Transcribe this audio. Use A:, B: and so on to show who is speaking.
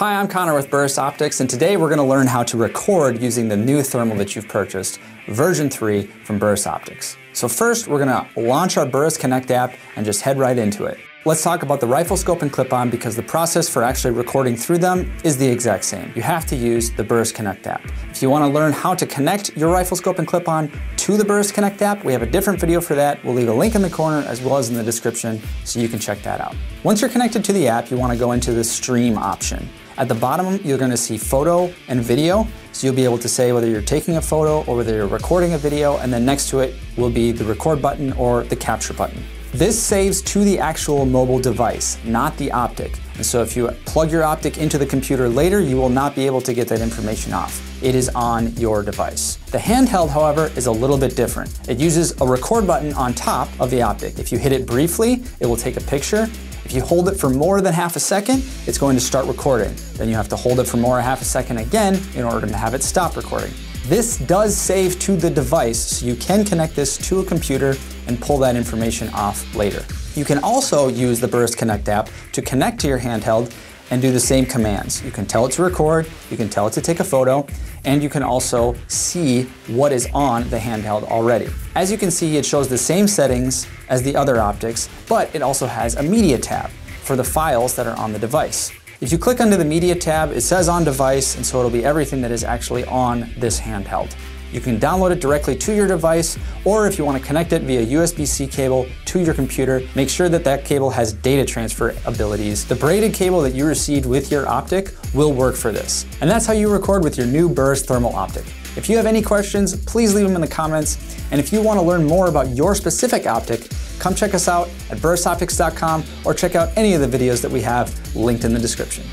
A: Hi, I'm Connor with Burris Optics, and today we're going to learn how to record using the new thermal that you've purchased, version 3 from Burris Optics. So first, we're going to launch our Burris Connect app and just head right into it. Let's talk about the rifle scope and clip-on because the process for actually recording through them is the exact same. You have to use the Burris Connect app. If you want to learn how to connect your rifle scope and clip-on to the Burris Connect app, we have a different video for that. We'll leave a link in the corner as well as in the description so you can check that out. Once you're connected to the app, you want to go into the stream option. At the bottom, you're going to see photo and video. So you'll be able to say whether you're taking a photo or whether you're recording a video, and then next to it will be the record button or the capture button. This saves to the actual mobile device, not the optic. And so if you plug your optic into the computer later, you will not be able to get that information off. It is on your device. The handheld, however, is a little bit different. It uses a record button on top of the optic. If you hit it briefly, it will take a picture. If you hold it for more than half a second, it's going to start recording. Then you have to hold it for more than half a second again in order to have it stop recording. This does save to the device, so you can connect this to a computer and pull that information off later. You can also use the Burris Connect app to connect to your handheld and do the same commands. You can tell it to record, you can tell it to take a photo, and you can also see what is on the handheld already. As you can see, it shows the same settings as the other optics, but it also has a media tab for the files that are on the device. If you click under the media tab, it says on device, and so it'll be everything that is actually on this handheld. You can download it directly to your device, or if you want to connect it via USB-C cable to your computer, make sure that that cable has data transfer abilities. The braided cable that you received with your optic will work for this. And that's how you record with your new Burris Thermal Optic. If you have any questions, please leave them in the comments. And if you want to learn more about your specific optic, come check us out at burrisoptics.com or check out any of the videos that we have linked in the description.